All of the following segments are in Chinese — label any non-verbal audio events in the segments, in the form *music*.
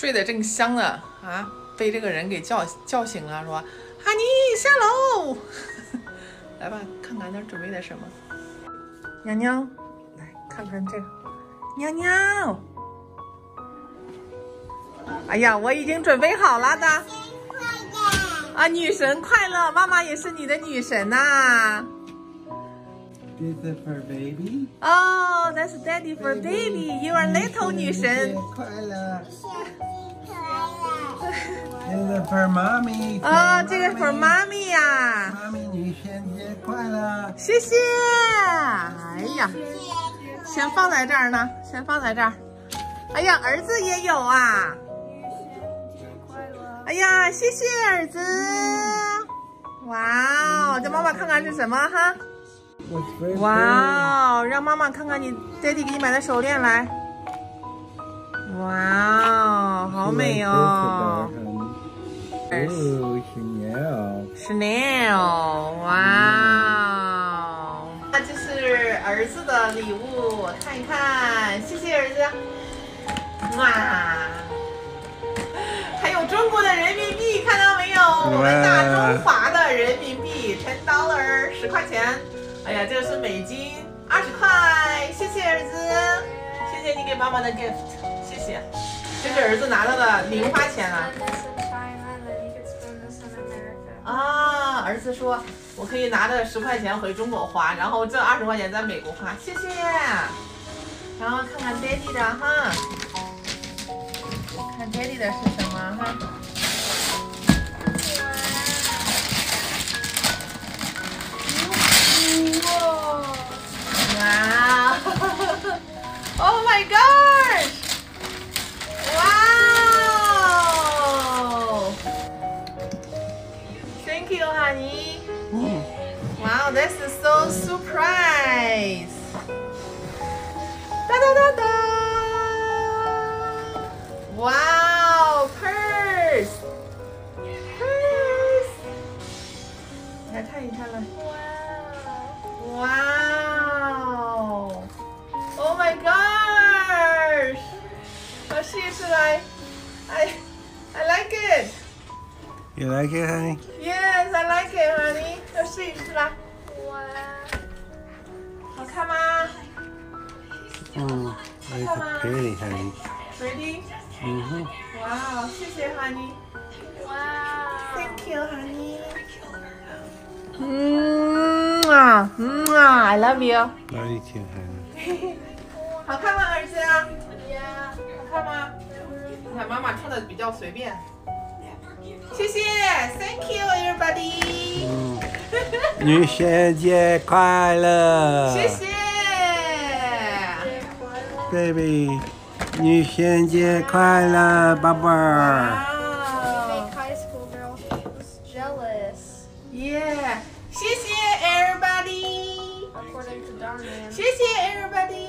睡得正香呢啊，被这个人给叫叫醒了，说：“哈尼下楼，*laughs* 来吧，看看他准备的什么。”娘娘，来看看这个，娘娘。哎呀，我已经准备好了的。啊，女神快乐！妈妈也是你的女神呐。This is for baby. Oh, that's daddy for baby. You are little 女神。快乐。This is for mommy. 哦，这个 for 妈咪呀。妈咪女神节快乐。谢谢。哎呀，先放在这儿呢，先放在这儿。哎呀，儿子也有啊。哎呀，谢谢儿子！哇哦，叫妈妈看看是什么哈？哇哦，让妈妈看看你爹地给你买的手链来。哇哦，好美哦！Chanel，Chanel，哇哦！那这是儿子的礼物，我看一看，谢谢儿子。哇！还有中国的人民币，看到没有？我们大中华的人民币，ten dollar，十块钱。哎呀，这个是美金，二十块。谢谢儿子，谢谢你给妈妈的 gift，谢谢。这是儿子拿到的零花钱啊。啊，儿子说，我可以拿着十块钱回中国花，然后这二十块钱在美国花，谢谢。然后看看爹地的哈。看 Daddy 的是什么哈？哇！哇！*laughs* Oh my god！so surprise. 哒哒哒哒。Wow, purse, purse，来看一看了。哇，哇，Oh my gosh！我试一试来，I I like it. You like it, honey? Yes, I like it, honey. 我试一试来。 哇，好看吗？嗯好看吗 pretty, honey. Pretty? 嗯哼。哇，谢谢 Honey。哇，Thank you, Honey。嗯啊，嗯啊，I love you。Love you too, honey. 好看吗，儿子？好看吗？你看妈妈穿的比较随便。谢谢女神节快乐！谢谢。，baby。女神节快乐，宝贝儿。Wow. high school girl was jealous. Yeah. 谢谢 everybody。According to Darman. 谢谢 everybody。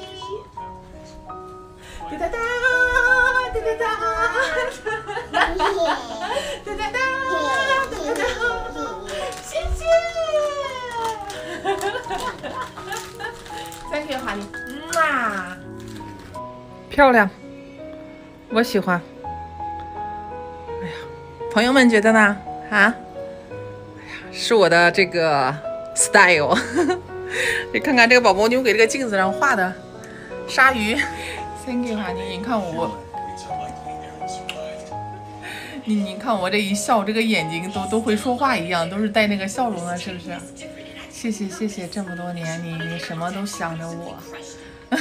哒哒哒哒漂亮，我喜欢。哎呀，朋友们觉得呢？啊？哎呀，是我的这个 style。*laughs* 你看看这个宝宝妞给这个镜子上画的鲨鱼，Thank you，哈你你看我，你你看我这一笑，这个眼睛都都会说话一样，都是带那个笑容的，是不是？谢谢谢谢，这么多年你你什么都想着我。*laughs*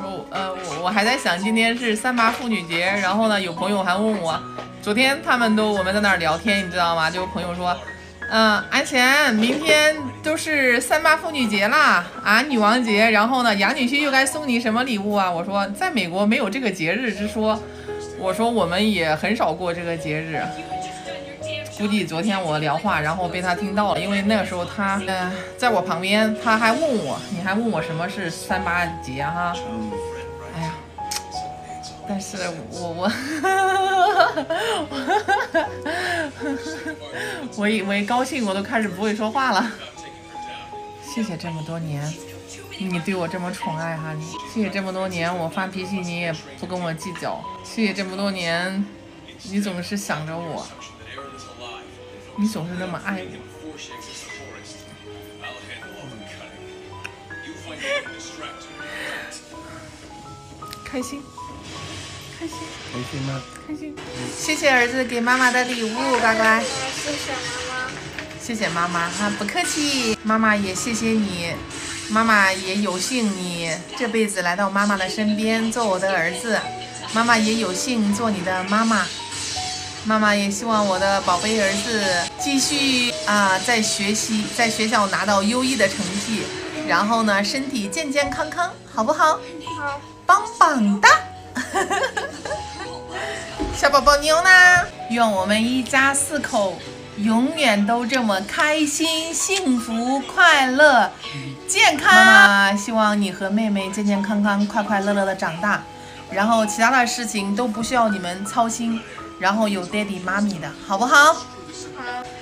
我呃我我还在想，今天是三八妇女节，然后呢，有朋友还问我，昨天他们都我们在那儿聊天，你知道吗？就朋友说。嗯，安贤，明天都是三八妇女节啦，啊，女王节，然后呢，杨女婿又该送你什么礼物啊？我说，在美国没有这个节日之说，我说我们也很少过这个节日。估计昨天我聊话，然后被他听到了，因为那个时候他，呃，在我旁边，他还问我，你还问我什么是三八节哈？哎呀，但是我我 *laughs* 我一我一高兴，我都开始不会说话了。谢谢这么多年，你对我这么宠爱哈你，谢谢这么多年我发脾气你也不跟我计较，谢谢这么多年你总是想着我，你总是那么爱我。开心，开心，开心吗？开心！谢谢儿子给妈妈的礼物，乖乖。谢谢妈妈。谢谢妈妈哈，不客气。妈妈也谢谢你，妈妈也有幸你这辈子来到妈妈的身边做我的儿子，妈妈也有幸做你的妈妈。妈妈也希望我的宝贝儿子继续啊、在学习，在学校拿到优异的成绩，然后呢身体健健康康，好不好？好，棒棒哒！*laughs* 小宝宝牛呢？愿我们一家四口永远都这么开心、幸福、快乐、健康。妈妈希望你和妹妹健健康康、快快乐乐的长大，然后其他的事情都不需要你们操心，然后有爹地妈咪的，好不好？好，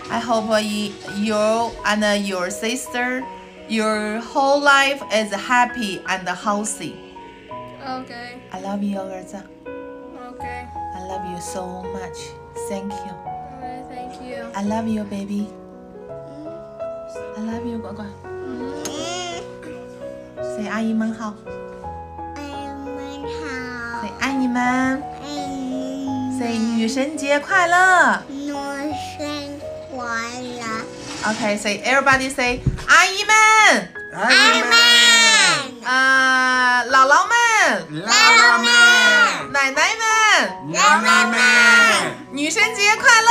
I hope y- you and your sister, your whole life is happy and healthy. OK I love you，儿子。 OK I love you so much. Thank you. OK Thank you。 I love you, baby. I love you，乖乖。say 阿姨们好，say 爱你们 女神节快乐。女神快乐 ok say everybody say 阿姨们阿姨们啊姥姥们。姥姥们。奶奶们。奶奶们。女神节快乐。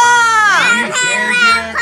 女神节快乐。